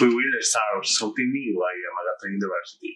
we will start something new at Yamagata University.